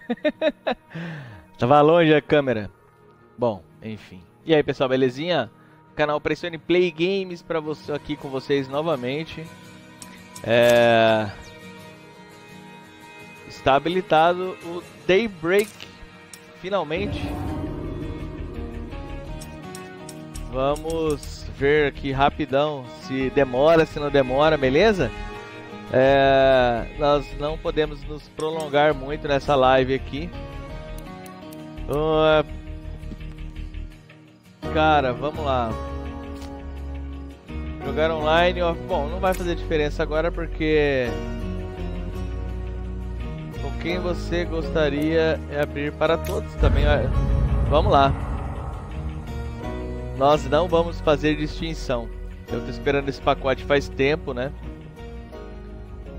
Tava longe a câmera. Bom, enfim. E aí, pessoal, belezinha? Canal Pressione Play Games para você aqui com vocês novamente. É... Está habilitado o Daybreak finalmente. Vamos ver aqui rapidão se demora, se não demora, beleza? É, nós não podemos nos prolongar muito nessa live aqui. Uh, cara, vamos lá. Jogar online, ó, bom, não vai fazer diferença agora porque com quem você gostaria é abrir para todos também. Vamos lá. Nós não vamos fazer distinção. Eu tô esperando esse pacote faz tempo, né?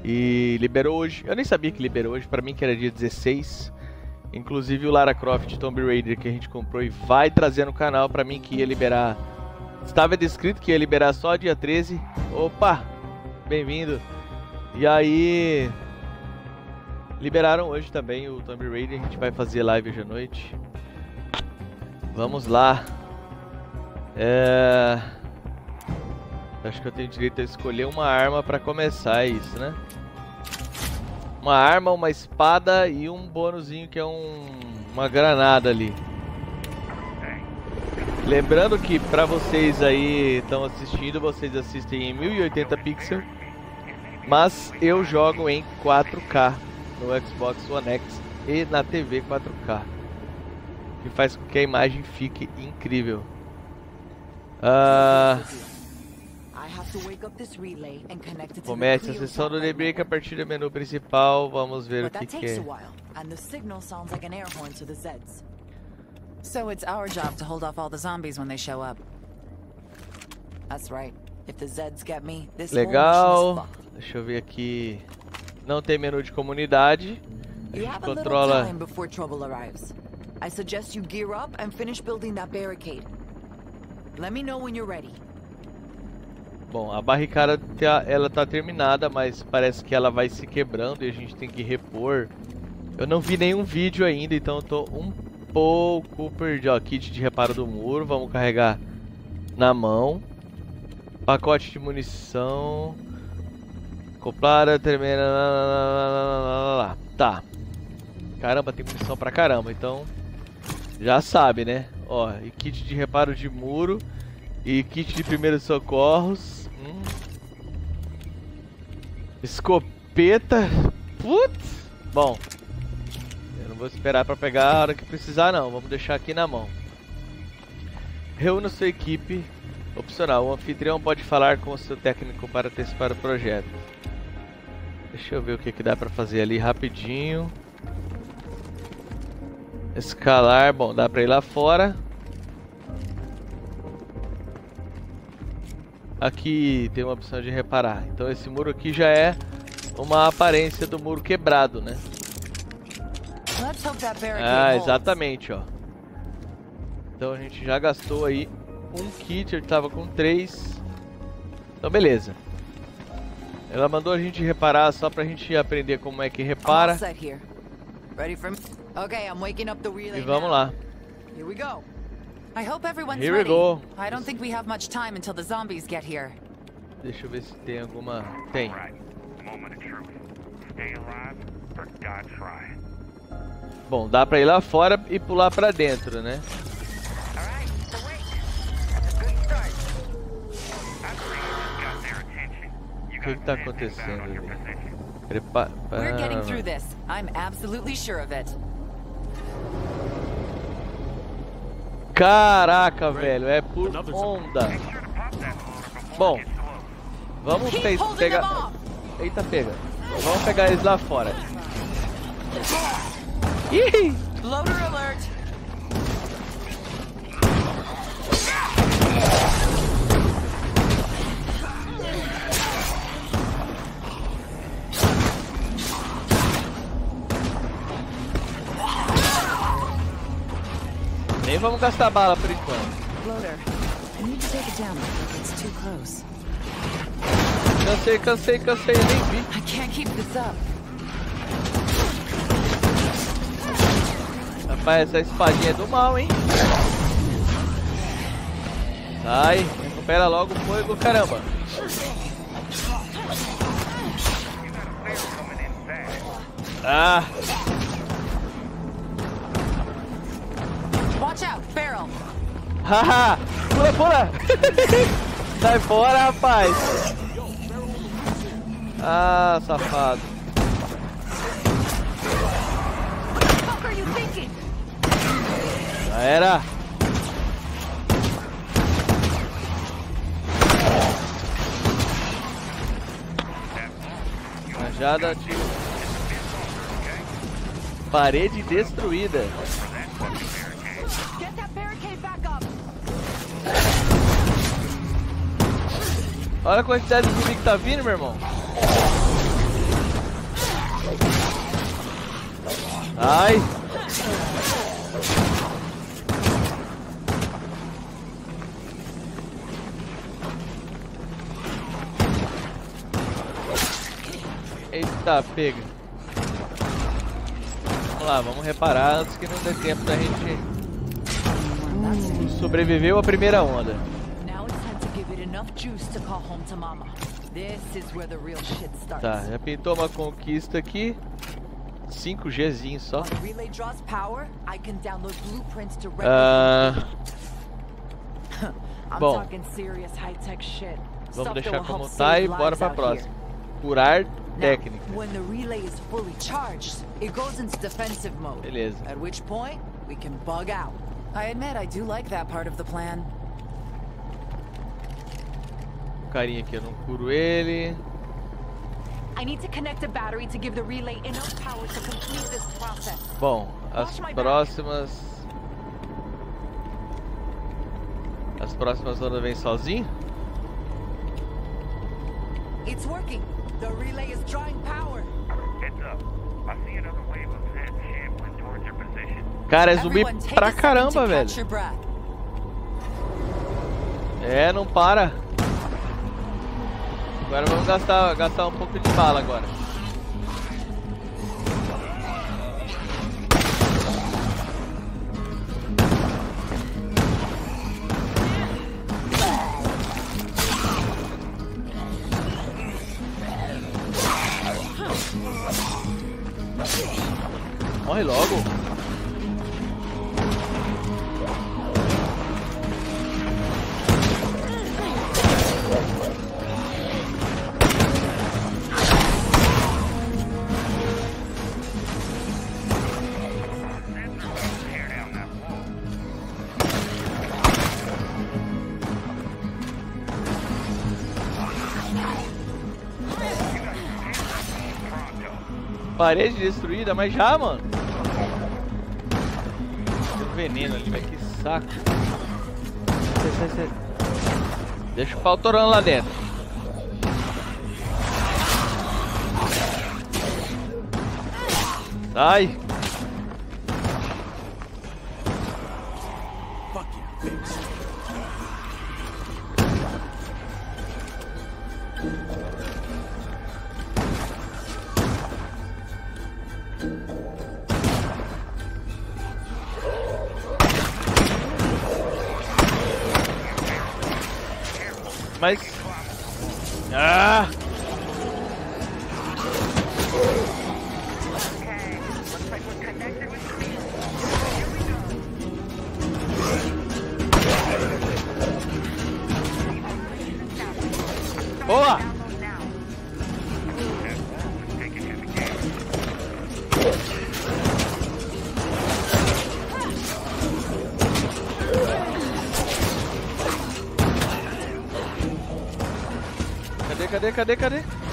E liberou hoje. Eu nem sabia que liberou hoje, para mim que era dia 16. Inclusive o Lara Croft Tomb Raider que a gente comprou e vai trazer no canal para mim que ia liberar. Estava descrito que ia liberar só dia 13. Opa! Bem-vindo. E aí liberaram hoje também o Tomb Raider, a gente vai fazer live hoje à noite. Vamos lá. É... Acho que eu tenho direito a escolher uma arma para começar isso, né? Uma arma, uma espada e um bônusinho que é um, uma granada ali. Lembrando que para vocês aí estão assistindo, vocês assistem em 1080 pixels, mas eu jogo em 4K no Xbox One X e na TV 4K, que faz com que a imagem fique incrível. Uh... Comece a sessão do Daybreak a partir do menu principal. Vamos ver o que, que é. So it's our job to hold off all the zombies when they show up. That's right. If the Zeds get me, this Legal. Deixa eu ver aqui. Não tem menu de comunidade. A gente controla. I suggest you gear up and finish building that barricade. Let me know when you're ready. Bom, a barricada tá, ela tá terminada, mas parece que ela vai se quebrando e a gente tem que repor. Eu não vi nenhum vídeo ainda, então eu tô um pouco perdido. Ó, kit de reparo do muro, vamos carregar na mão. Pacote de munição. Acoplada, termina. Tá. Caramba, tem munição pra caramba, então. Já sabe, né? Ó, e kit de reparo de muro. E kit de primeiros socorros. Escopeta. Putz. Bom. Eu não vou esperar para pegar a hora que precisar não. Vamos deixar aqui na mão. Reúna sua equipe. Opcional. O anfitrião pode falar com o seu técnico para antecipar o projeto. Deixa eu ver o que, que dá para fazer ali rapidinho. Escalar. Bom, dá para ir lá fora. Aqui tem uma opção de reparar. Então esse muro aqui já é uma aparência do muro quebrado, né? Ah, exatamente, ó. Então a gente já gastou aí um kit, ele tava com três. Então beleza. Ela mandou a gente reparar só pra gente aprender como é que repara. E vamos lá. Here we go. I hope everyone's here we ready. go. I don't think we have much time until the zombies get here. Deixa eu ver se tem alguma. Tem. Bom, dá pra ir lá fora e pular pra dentro, né? O que, que tá acontecendo ali? Prepara. We're getting through this. I'm absolutely sure of it. Caraca, velho, é por onda. Bom, vamos pe pegar... Eita, pega. Vamos pegar eles lá fora. Ih! Loader alert! Nem vamos gastar bala por enquanto. Cansei, cansei, cansei, nem vi. I can't keep this up. Rapaz, essa espadinha é do mal, hein? Sai, recupera logo o fogo, caramba. Ah! Barrel. Haha! pula, pula! Sai fora, rapaz! Ah, safado. Já era! Rajada Parede destruída. Olha a quantidade de zumbi que tá vindo, meu irmão. Ai. Eita, pega. Vamos lá, vamos reparar antes que não dê tempo da gente sobreviver à primeira onda. Tá, já pintou uma conquista aqui. 5Gzinho só. Uh... Bom, vamos deixar como tá e bora pra próxima. Curar técnica. Beleza. At which point we can bug out. I admit I do like that part of the plan. Carinha aqui eu não curo ele. Bom, as próximas As próximas ondas vêm sozinho? It's working. The relay is drawing power. Heads up. I see another wave of Zed shambling towards your position. Cara, é zumbi pra caramba, velho. É, não para. Agora vamos gastar, gastar um pouco de bala agora. Parede destruída, mas já, mano. Tem um veneno ali, mas que saco. Sai, sai, sai. Deixa o pau torando lá dentro. Sai. Boa! cadê, cadê, cadê? Ih,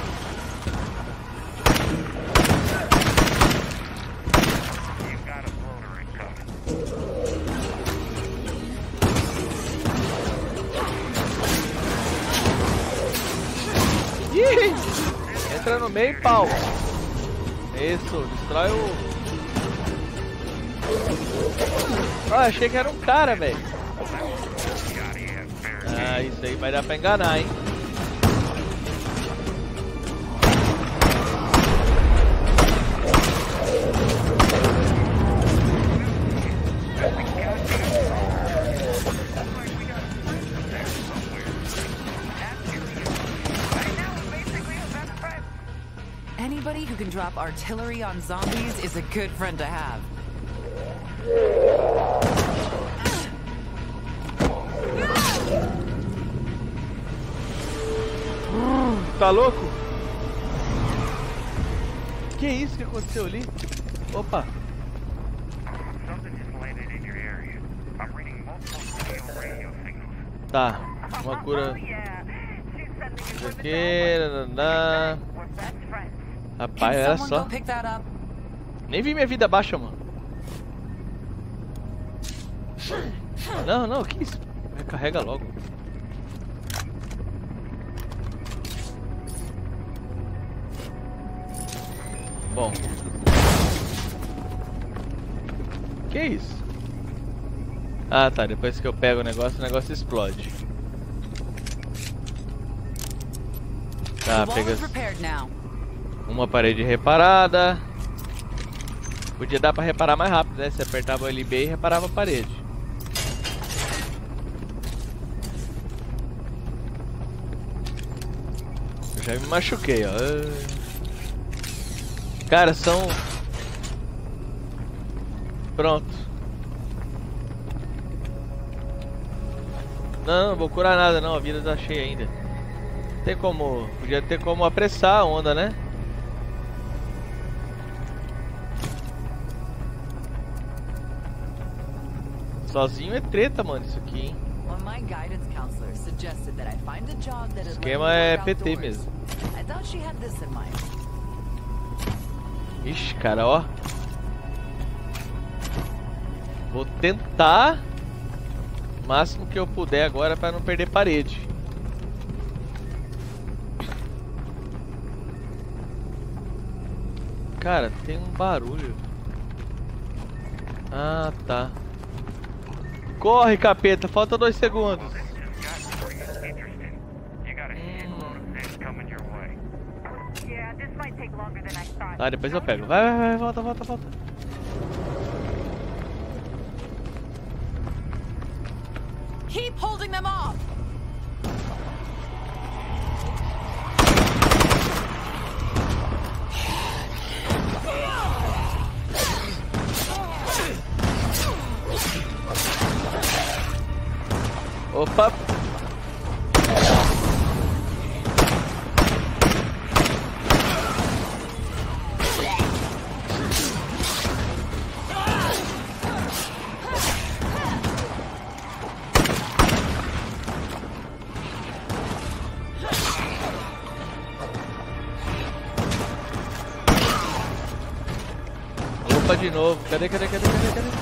meio, pau. Isso, destrói o... Ah, achei que era um cara, velho. Ah, isso aí vai dar pra enganar, hein. Drop artillery on zombies is a good friend to have. Tá louco? Que isso que aconteceu ali? Opa! Tá, uma cura. Isso aqui, nanã. Rapaz, olha só. Nem vi minha vida baixa, mano. Não, não, que isso? Recarrega logo. Bom. Que isso? Ah tá, depois que eu pego o negócio, o negócio explode. Tá, pega uma parede reparada. Podia dar pra reparar mais rápido, né? Se apertava o LB e reparava a parede. Eu já me machuquei, ó. Cara, são... Pronto. Não, não vou curar nada não, a vida tá cheia ainda. Tem como... Podia ter como apressar a onda, né? Sozinho é treta, mano, isso aqui, hein? O esquema é PT mesmo. Ixi, cara, ó. Vou tentar o máximo que eu puder agora para não perder parede. Cara, tem um barulho. Ah, tá. Corre, capeta, falta dois segundos. Ah, depois eu pego. Vai, vai, vai, volta, volta, volta. Keep holding them off! Opa! de novo. Cadê, cadê, cadê, cadê, cadê?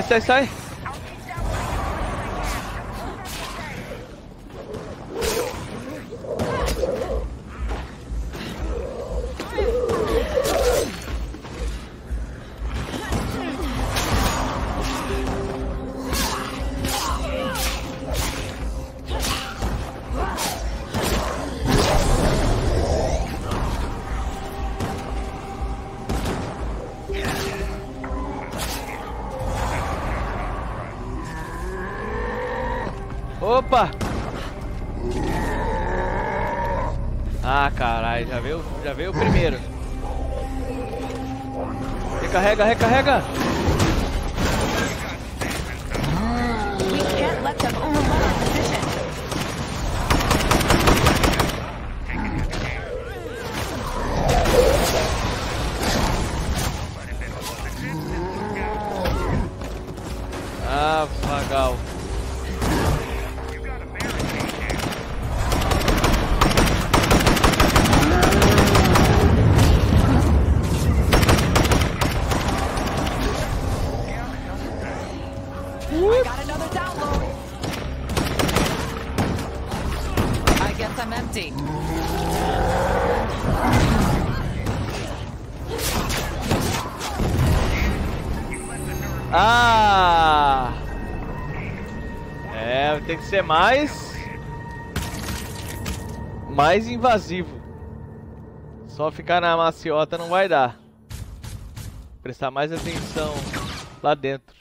Sai, sai, sai. Já veio, já veio o primeiro. Recarrega, recarrega! Tem que ser mais... Mais invasivo. Só ficar na maciota não vai dar. Prestar mais atenção lá dentro.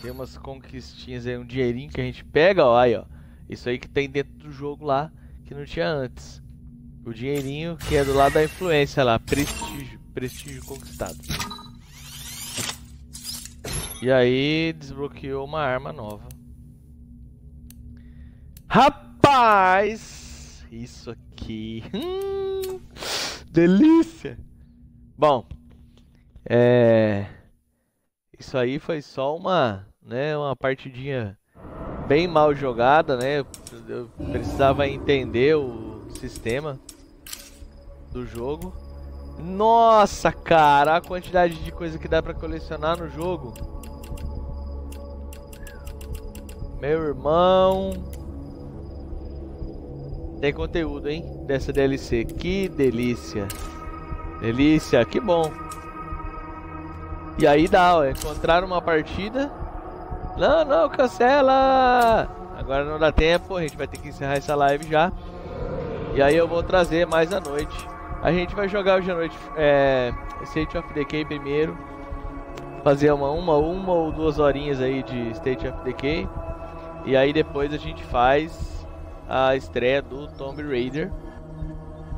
Tem umas conquistinhas aí, um dinheirinho que a gente pega, ó, aí, ó. Isso aí que tem dentro do jogo lá, que não tinha antes. O dinheirinho que é do lado da influência lá, prestígio prestígio conquistado. E aí desbloqueou uma arma nova. Rapaz! Isso aqui. Hum, delícia! Bom, é. Isso aí foi só uma, né, uma partidinha bem mal jogada, né? Eu precisava entender o sistema do jogo. Nossa, cara, a quantidade de coisa que dá pra colecionar no jogo. Meu irmão. Tem conteúdo, hein? Dessa DLC. Que delícia. Delícia, que bom. E aí dá, ó. Encontrar uma partida. Não, não, cancela. Agora não dá tempo. A gente vai ter que encerrar essa live já. E aí eu vou trazer mais à noite a gente vai jogar hoje à noite é, State of Decay primeiro. Fazer uma, uma, uma ou duas horinhas aí de State of Decay. E aí depois a gente faz a estreia do Tomb Raider.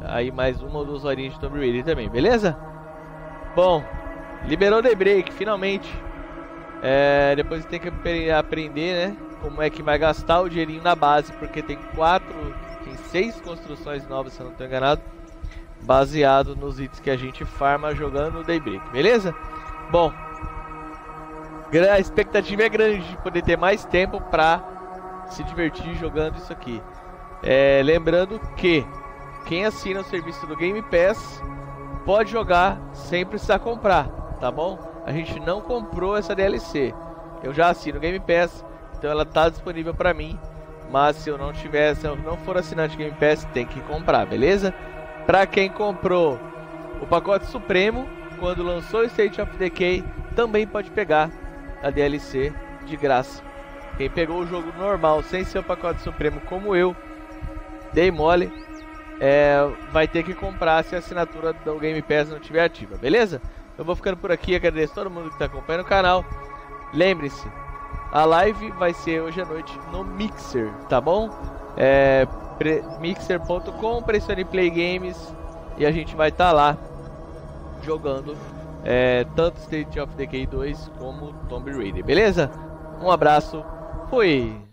Aí mais uma ou duas horinhas de Tomb Raider também, beleza? Bom, liberou o Daybreak, finalmente. É, depois tem que aprender, né? Como é que vai gastar o dinheirinho na base, porque tem quatro, tem seis construções novas, se eu não estou enganado baseado nos itens que a gente farma jogando o Daybreak, beleza? Bom, a expectativa é grande de poder ter mais tempo para se divertir jogando isso aqui. É, lembrando que quem assina o serviço do Game Pass pode jogar sem precisar comprar, tá bom? A gente não comprou essa DLC. Eu já assino o Game Pass, então ela está disponível para mim. Mas se eu não tiver, se eu não for assinante Game Pass, tem que comprar, beleza? Para quem comprou o pacote Supremo, quando lançou o State of Decay, também pode pegar a DLC de graça. Quem pegou o jogo normal sem ser o pacote Supremo, como eu, dei mole, é, vai ter que comprar se a assinatura do Game Pass não estiver ativa, beleza? Eu vou ficando por aqui, agradeço todo mundo que está acompanhando o canal. Lembre-se, a live vai ser hoje à noite no Mixer, tá bom? É, mixer.com, pressione play games e a gente vai estar tá lá jogando é, tanto State of Decay 2 como Tomb Raider, beleza? Um abraço, fui!